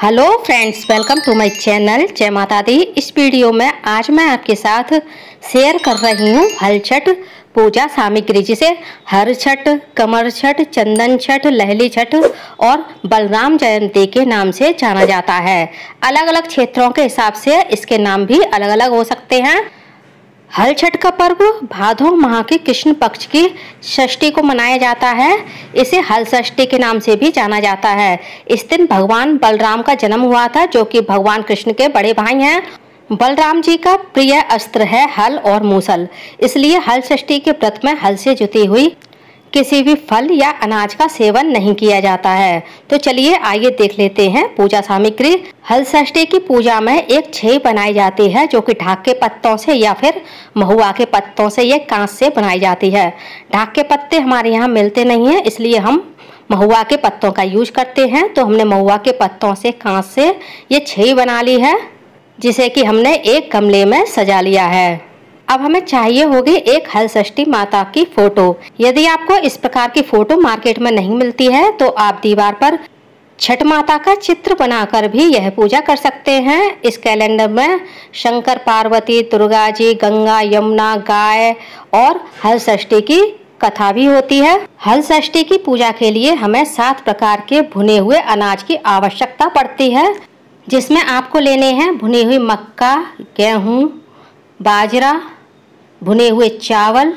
Hello friends welcome to my channel जय माता दी इस वीडियो में आज मैं आपके साथ शेयर कर रही हूँ हल छठ पूजा सामग्री, जिसे हर छठ, कमर छठ, चंदन छठ, लहली छठ और बलराम जयंती के नाम से जाना जाता है। अलग अलग क्षेत्रों के हिसाब से इसके नाम भी अलग अलग हो सकते हैं। हल छठ का पर्व भादो माह के कृष्ण पक्ष की षष्ठी को मनाया जाता है। इसे हल षष्ठी के नाम से भी जाना जाता है। इस दिन भगवान बलराम का जन्म हुआ था, जो कि भगवान कृष्ण के बड़े भाई हैं। बलराम जी का प्रिय अस्त्र है हल और मूसल। इसलिए हल षष्ठी के व्रत में हल से जुती हुई किसी भी फल या अनाज का सेवन नहीं किया जाता है। तो चलिए आइए देख लेते हैं पूजा सामग्री। हल षष्ठी की पूजा में एक छे बनाई जाती है, जो कि ढाक के पत्तों से या फिर महुआ के पत्तों से या कांच से बनाई जाती है। ढाक के पत्ते हमारे यहाँ मिलते नहीं हैं, इसलिए हम महुआ के पत्तों का यूज़ करते हैं। तो हमने महुआ के पत्तों से कांस से ये छई बना ली है, जिसे कि हमने एक गमले में सजा लिया है। अब हमें चाहिए होगी एक हल षष्ठी माता की फ़ोटो। यदि आपको इस प्रकार की फ़ोटो मार्केट में नहीं मिलती है तो आप दीवार पर छठ माता का चित्र बनाकर भी यह पूजा कर सकते हैं। इस कैलेंडर में शंकर, पार्वती, दुर्गा जी, गंगा, यमुना, गाय और हल षष्ठी की कथा भी होती है। हल षष्ठी की पूजा के लिए हमें सात प्रकार के भुने हुए अनाज की आवश्यकता पड़ती है, जिसमें आपको लेने हैं भुनी हुई मक्का, गेहूँ, बाजरा भुने हुए चावल,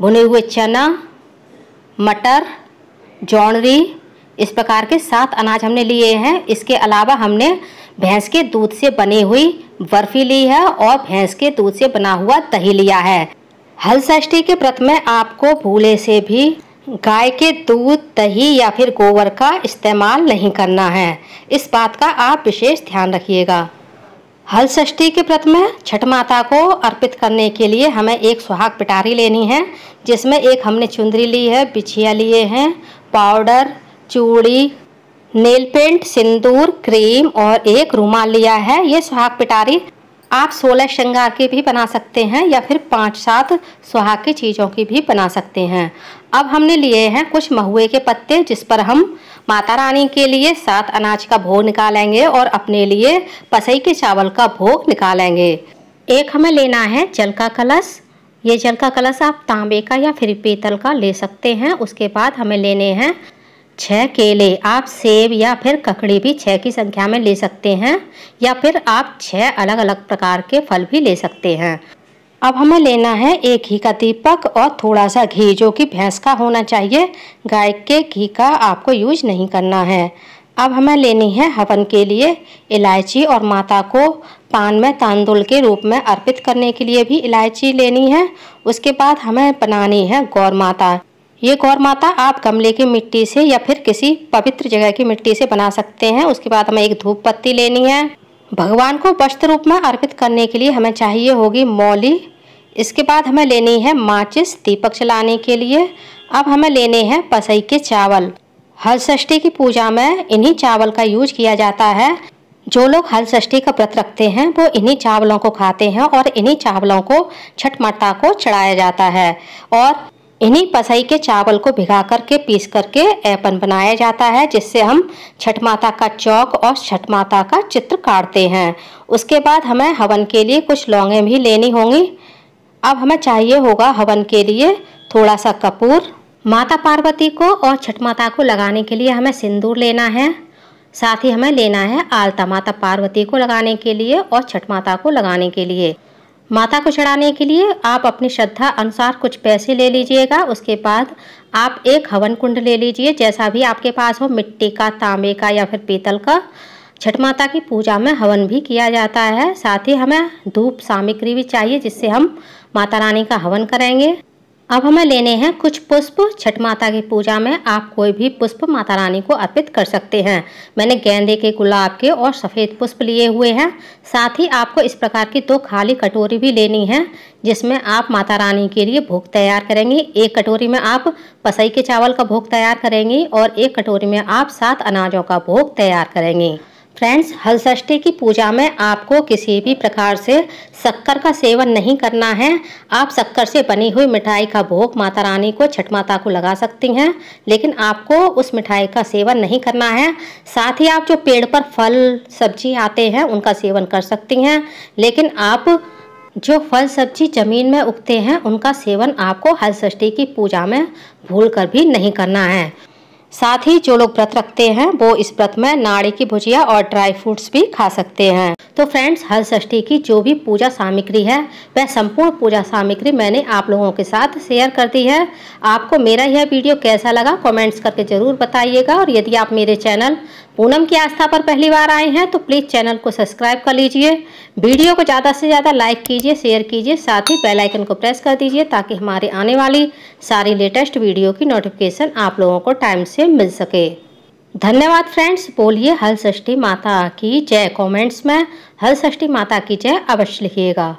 भुने हुए चना, मटर, जौनरी, इस प्रकार के सात अनाज हमने लिए हैं। इसके अलावा हमने भैंस के दूध से बनी हुई बर्फ़ी ली है और भैंस के दूध से बना हुआ दही लिया है। हल षष्ठी के व्रत में आपको भूले से भी गाय के दूध, दही या फिर गोबर का इस्तेमाल नहीं करना है। इस बात का आप विशेष ध्यान रखिएगा। हल षष्ठी के व्रत में छठ माता को अर्पित करने के लिए हमें एक सुहाग पिटारी लेनी है, जिसमें एक हमने चुंदरी ली है, बिछिया लिए हैं, पाउडर, चूड़ी, नेल पेंट, सिंदूर, क्रीम और एक रुमाल लिया है। ये सुहाग पिटारी आप सोलह श्रृंगार की भी बना सकते हैं या फिर पाँच सात सुहाग की चीज़ों की भी बना सकते हैं। अब हमने लिए हैं कुछ महुए के पत्ते, जिस पर हम माता रानी के लिए सात अनाज का भोग निकालेंगे और अपने लिए पसई के चावल का भोग निकालेंगे। एक हमें लेना है जल का कलश। ये जल का कलश आप तांबे का या फिर पीतल का ले सकते हैं। उसके बाद हमें लेने हैं छः केले, आप सेब या फिर ककड़ी भी छः की संख्या में ले सकते हैं, या फिर आप छः अलग अलग प्रकार के फल भी ले सकते हैं। अब हमें लेना है एक घी का दीपक और थोड़ा सा घी, जो कि भैंस का होना चाहिए। गाय के घी का आपको यूज़ नहीं करना है। अब हमें लेनी है हवन के लिए इलायची और माता को पान में तांदुल के रूप में अर्पित करने के लिए भी इलायची लेनी है। उसके बाद हमें बनानी है गौर माता। ये गौर माता आप गमले की मिट्टी से या फिर किसी पवित्र जगह की मिट्टी से बना सकते हैं। उसके बाद हमें एक धूप पत्ती लेनी है। भगवान को वस्त्र रूप में अर्पित करने के लिए हमें चाहिए होगी मौली। इसके बाद हमें लेनी है माचिस दीपक चलाने के लिए। अब हमें लेने हैं पसई के चावल। हल षष्ठी की पूजा में इन्हीं चावल का यूज़ किया जाता है। जो लोग हल षष्ठी का व्रत रखते हैं, वो इन्हीं चावलों को खाते हैं और इन्हीं चावलों को छठ माता को चढ़ाया जाता है। और इन्हीं पसई के चावल को भिगा करके, पीस करके ऐपन बनाया जाता है, जिससे हम छठ माता का चौक और छठ माता का चित्र काटते हैं। उसके बाद हमें हवन के लिए कुछ लौंगे भी लेनी होंगी। अब हमें चाहिए होगा हवन के लिए थोड़ा सा कपूर। माता पार्वती को और छठ माता को लगाने के लिए हमें सिंदूर लेना है। साथ ही हमें लेना है आलता माता पार्वती को लगाने के लिए और छठ माता को लगाने के लिए। माता को चढ़ाने के लिए आप अपनी श्रद्धा अनुसार कुछ पैसे ले लीजिएगा, उसके बाद आप एक हवन कुंड ले लीजिए, जैसा भी आपके पास हो, मिट्टी का, तांबे का या फिर पीतल का। छठ माता की पूजा में हवन भी किया जाता है। साथ ही हमें धूप सामग्री भी चाहिए, जिससे हम माता रानी का हवन करेंगे। अब हमें लेने हैं कुछ पुष्प। छठ माता की पूजा में आप कोई भी पुष्प माता रानी को अर्पित कर सकते हैं। मैंने गेंदे के, गुलाब के और सफ़ेद पुष्प लिए हुए हैं। साथ ही आपको इस प्रकार की दो खाली कटोरी भी लेनी है, जिसमें आप माता रानी के लिए भोग तैयार करेंगे। एक कटोरी में आप पसई के चावल का भोग तैयार करेंगी और एक कटोरी में आप सात अनाजों का भोग तैयार करेंगे। फ्रेंड्स हल षष्ठी की पूजा में आपको किसी भी प्रकार से शक्कर का सेवन नहीं करना है। आप शक्कर से बनी हुई मिठाई का भोग माता रानी को, छठ माता को लगा सकती हैं, लेकिन आपको उस मिठाई का सेवन नहीं करना है। साथ ही आप जो पेड़ पर फल, सब्ज़ी आते हैं, उनका सेवन कर सकती हैं, लेकिन आप जो फल, सब्ज़ी ज़मीन में उगते हैं, उनका सेवन आपको हल षष्ठी की पूजा में भूल कर भी नहीं करना है। साथ ही जो लोग व्रत रखते हैं, वो इस व्रत में नाड़ी की भुजिया और ड्राई फ्रूट्स भी खा सकते हैं। तो फ्रेंड्स हर षष्ठी की जो भी पूजा सामग्री है, वह संपूर्ण पूजा सामग्री मैंने आप लोगों के साथ शेयर कर दी है। आपको मेरा यह वीडियो कैसा लगा, कमेंट्स करके ज़रूर बताइएगा। और यदि आप मेरे चैनल पूनम की आस्था पर पहली बार आए हैं तो प्लीज़ चैनल को सब्सक्राइब कर लीजिए। वीडियो को ज़्यादा से ज़्यादा लाइक कीजिए, शेयर कीजिए, साथ ही बेल आइकन को प्रेस कर दीजिए, ताकि हमारे आने वाली सारी लेटेस्ट वीडियो की नोटिफिकेशन आप लोगों को टाइम से मिल सके। धन्यवाद फ्रेंड्स, बोलिए हल षष्ठी माता की जय। कमेंट्स में हल षष्ठी माता की जय अवश्य लिखिएगा।